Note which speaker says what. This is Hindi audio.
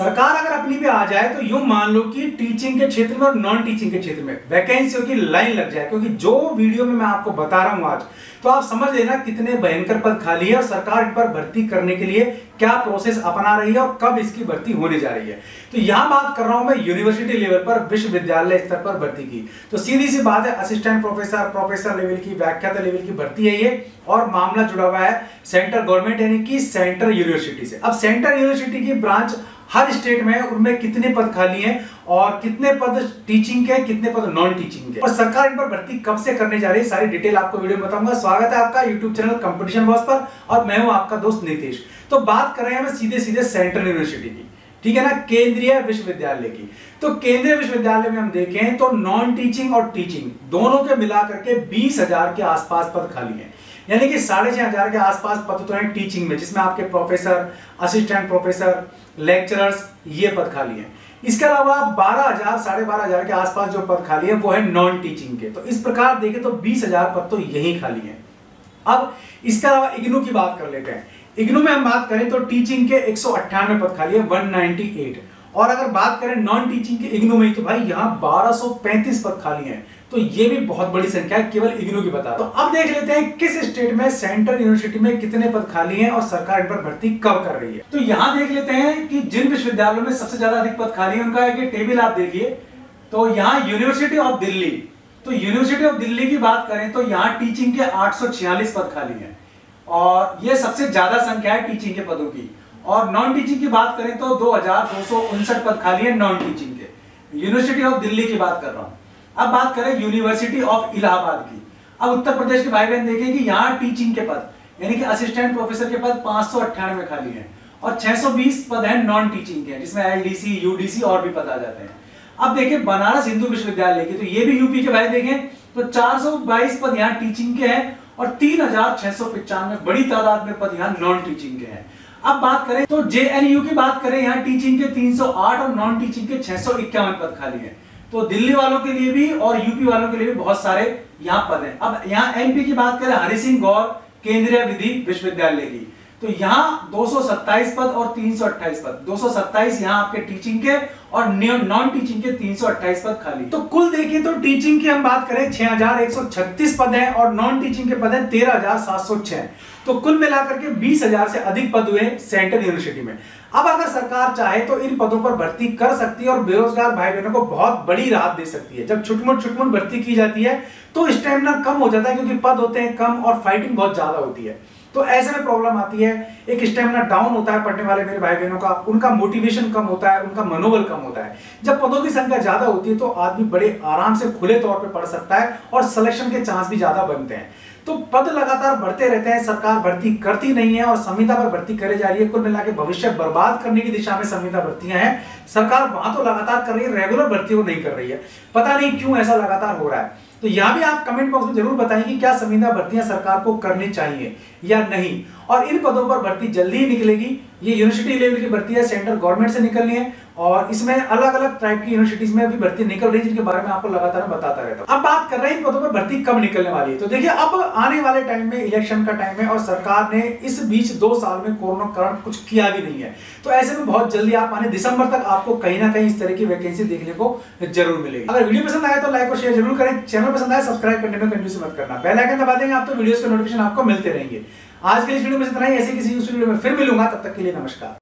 Speaker 1: सरकार अगर अपनी भी आ जाए तो यूँ मान लो कि टीचिंग के क्षेत्र में और नॉन टीचिंग के क्षेत्र में वैकेंसियों की लाइन लग जाए, क्योंकि जो वीडियो में मैं आपको बता रहा हूँ आज तो आप समझ लेना कितने भयंकर पद खाली है और सरकार इन पर भर्ती करने के लिए क्या प्रोसेस अपना रही है और कब इसकी भर्ती होने जा रही है। तो यहाँ बात कर रहा हूँ मैं यूनिवर्सिटी लेवल पर, विश्वविद्यालय स्तर पर भर्ती की। तो सीधी सी बात है असिस्टेंट प्रोफेसर प्रोफेसर लेवल की, व्याख्याता लेवल की भर्ती है ये, और मामला जुड़ा हुआ है सेंट्रल गवर्नमेंट यानी कि सेंट्रल यूनिवर्सिटी से। अब सेंट्रल यूनिवर्सिटी की ब्रांच हर स्टेट में उनमें कितने पद खाली हैं और कितने पद टीचिंग के, कितने पद नॉन टीचिंग के। और सरकार इन पर भर्ती कब से करने जा रही है, सारी डिटेल आपको वीडियो में बताऊँगा। स्वागत है आपका यूट्यूब चैनल कंपटीशन बॉस पर और मैं हूँ आपका दोस्त नीतीश। तो बात कर रहे हैं सीधे सीधे सेंट्रल यूनिवर्सिटी की, ठीक है ना, केंद्रीय विश्वविद्यालय की। तो केंद्रीय विश्वविद्यालय में हम देखें तो नॉन टीचिंग और टीचिंग दोनों के मिलाकर के बीस हज़ार के आसपास पद खाली हैं। यानी कि साढ़े छह हज़ार के आसपास पद तो हैं टीचिंग में, जिसमें आपके प्रोफेसर असिस्टेंट प्रोफेसर लेक्चरर्स ये पद खाली है। इसके अलावा बारह हज़ार, साढ़े बारह हज़ार के आसपास जो पद खाली है, वो है नॉन टीचिंग के। तो इस प्रकार देखें तो बीस हज़ार पद तो यही खाली है। अब इसके अलावा इग्नू की बात कर लेते हैं। इग्नू में हम बात करें तो टीचिंग के एक सौ अट्ठानवे पद खाली है 198 और अगर बात करें नॉन टीचिंग के इग्नू में तो भाई यहाँ 1235 पद खाली हैं। तो ये भी बहुत बड़ी संख्या है, केवल इग्नू की बता तो अब देख लेते हैं किस स्टेट में सेंट्रल यूनिवर्सिटी में कितने पद खाली हैं और सरकार इन पर भर्ती कब कर रही है। तो यहाँ देख लेते हैं कि जिन विश्वविद्यालयों में सबसे ज़्यादा अधिक पद खाली है, उनका एक टेबल आप देखिए। तो यहाँ यूनिवर्सिटी ऑफ़ दिल्ली। तो यूनिवर्सिटी ऑफ़ दिल्ली की बात करें तो यहाँ टीचिंग के आठ सौ छियालीस पद खाली है। और ये सबसे ज़्यादा संख्या है टीचिंग के पदों की। और नॉन टीचिंग की बात करें तो दो हज़ार दो सौ उनसठ पद खाली है नॉन टीचिंग के। यूनिवर्सिटी ऑफ़ दिल्ली की बात कर रहा हूँ। अब बात करें यूनिवर्सिटी ऑफ़ इलाहाबाद की। अब उत्तर प्रदेश के भाई बहन देखें कि यहाँ टीचिंग के पद, यानी कि असिस्टेंट प्रोफेसर के पद पाँच खाली हैं और 620 पद हैं नॉन टीचिंग के, जिसमें एलडीसी यूडीसी और भी पद आ जाते हैं। अब देखें बनारस हिंदू विश्वविद्यालय की तो ये भी यूपी के भाई देखें तो 422 पद यहाँ टीचिंग के हैं और तीन हज़ार बड़ी तादाद में पद यहाँ नॉन टीचिंग के हैं। अब बात करें तो जेएनयू की बात करें, यहाँ टीचिंग के 308 और नॉन टीचिंग के छह सौ इक्यावन पद खाली हैं। तो दिल्ली वालों के लिए भी और यूपी वालों के लिए भी बहुत सारे यहाँ पद हैं। अब यहाँ एमपी की बात करें हरि सिंह गौर केंद्रीय विधि विश्वविद्यालय की। तो यहाँ 227 पद और 328 पद। 227 यहाँ आपके टीचिंग के और नॉन टीचिंग के 328 पद खाली। तो कुल देखिए तो टीचिंग की हम बात करें 6136 पद हैं और नॉन टीचिंग के पद हैं 13706 तो कुल मिलाकर के 20000 से अधिक पद हुए सेंट्रल यूनिवर्सिटी में। अब अगर सरकार चाहे तो इन पदों पर भर्ती कर सकती है और बेरोजगार भाई बहनों को बहुत बड़ी राहत दे सकती है। जब छुटमुट छुटमुट भर्ती की जाती है तो स्टेमिना कम हो जाता है क्योंकि पद होते हैं कम और फाइटिंग बहुत ज़्यादा होती है। तो ऐसे में प्रॉब्लम आती है। एक स्टेमिना डाउन होता है पढ़ने वाले मेरे भाई बहनों का। उनका मोटिवेशन कम होता है, उनका मनोबल कम होता है। जब पदों की संख्या ज़्यादा होती है तो आदमी बड़े आराम से खुले तौर पर पढ़ सकता है और सिलेक्शन के चांस भी ज़्यादा बनते हैं। तो पद लगातार बढ़ते रहते हैं, सरकार भर्ती करती नहीं है और संविदा पर भर्ती करे जा रही है। कुल मिला के भविष्य बर्बाद करने की दिशा में संविदा भर्तियाँ हैं। सरकार वहाँ तो लगातार कर रही है रेगुलर भर्ती को नहीं कर रही है। पता नहीं क्यों ऐसा लगातार हो रहा है। तो यहाँ भी आप कमेंट बॉक्स में ज़रूर बताएँ कि क्या संविदा भर्तियाँ सरकार को करनी चाहिए या नहीं। और इन पदों पर भर्ती जल्दी ही निकलेगी। ये यूनिवर्सिटी लेवल की भर्ती है सेंट्रल गवर्नमेंट से निकलनी है और इसमें अलग अलग टाइप की यूनिवर्सिटीज में भी भर्ती निकल रही है, जिनके बारे में आपको लगातार बताता रहता हूँ। अब बात कर रहे हैं पदों पर भर्ती कब निकलने वाली है। तो देखिए, अब आने वाले टाइम में इलेक्शन का टाइम है और सरकार ने इस बीच दो साल में कोरोना कारण कुछ किया भी नहीं है। तो ऐसे में बहुत जल्दी आप आने दिसंबर तक आपको कहीं ना कहीं इस तरह की वैकेंसी देखने को ज़रूर मिलेगी। अगर वीडियो पसंद आए तो लाइक और शेयर ज़रूर करें। चैनल पसंद आए सब्सक्राइब करने में कंफ्यूज मत करना। बेल आइकन दबा देंगे आप तो वीडियोस के नोटिफिकेशन आपको मिलते रहेंगे। आज के इस वीडियो में इतना ही ऐसे किसी वीडियो में फिर मिलूँगा, तब तक के लिए नमस्कार।